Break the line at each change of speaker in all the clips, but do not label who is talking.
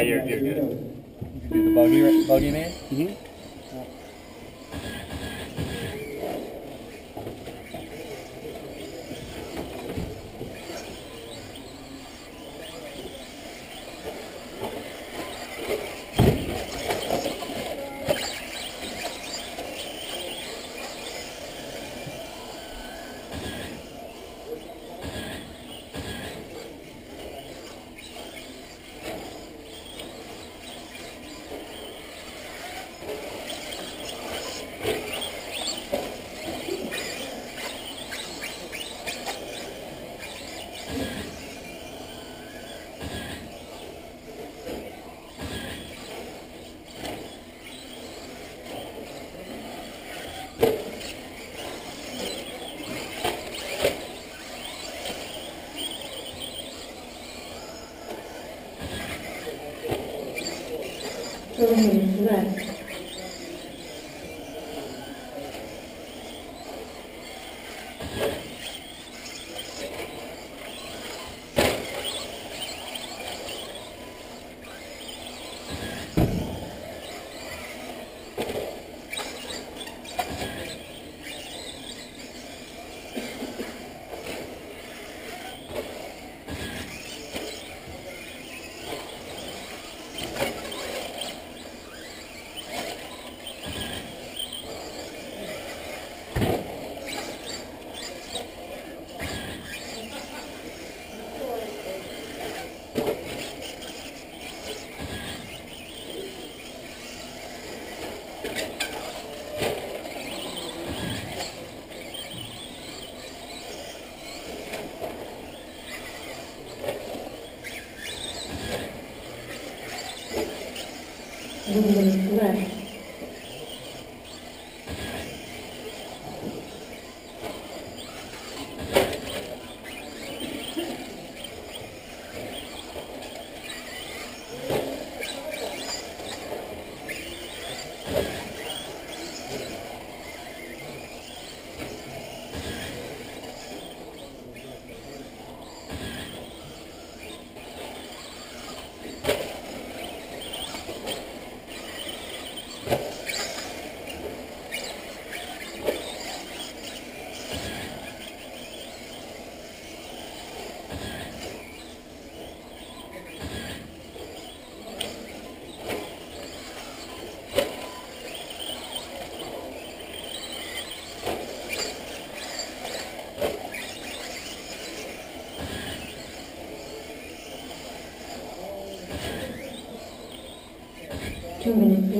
you're, you're good.
You do the bogey, bogey man?
Mm-hmm.
Two minutes left. One minute left.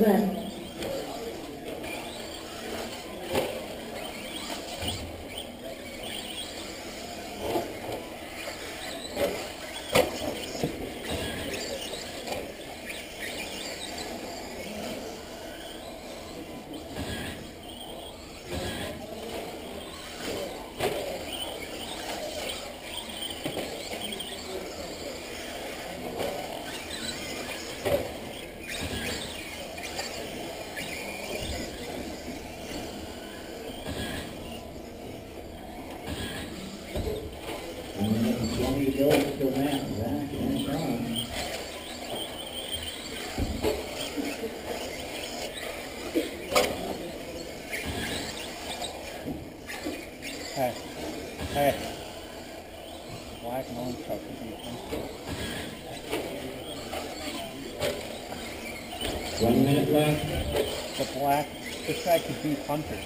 Two
Twenty goes to that, Zach, that's.
Hey, hey. Black and orange truck.
One minute left.
The black, this guy could be Hunter.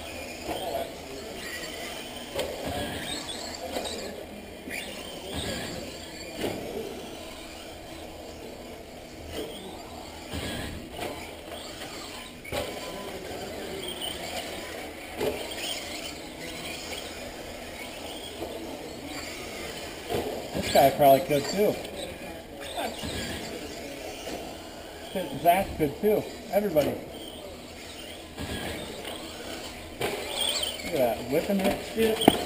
Guy probably could too. Zach could too. Everybody. Look at that, whipping that shit.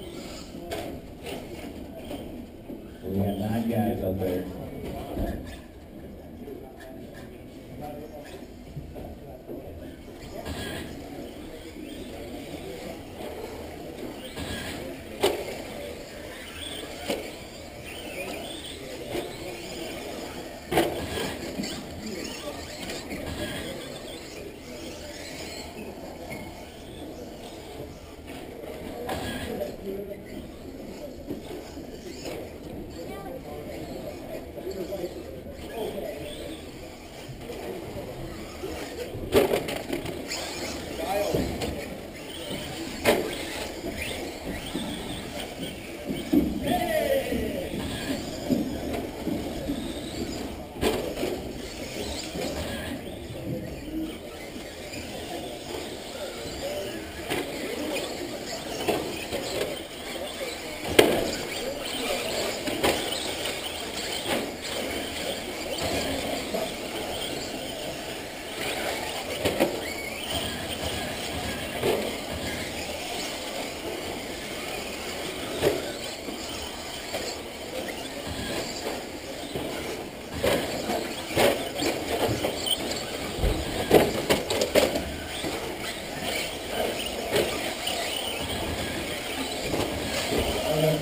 Nine guys out there.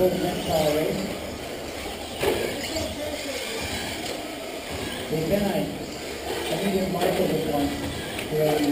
I'm gonna put the next car race. Hey, can I, let me give Michael this one. Where you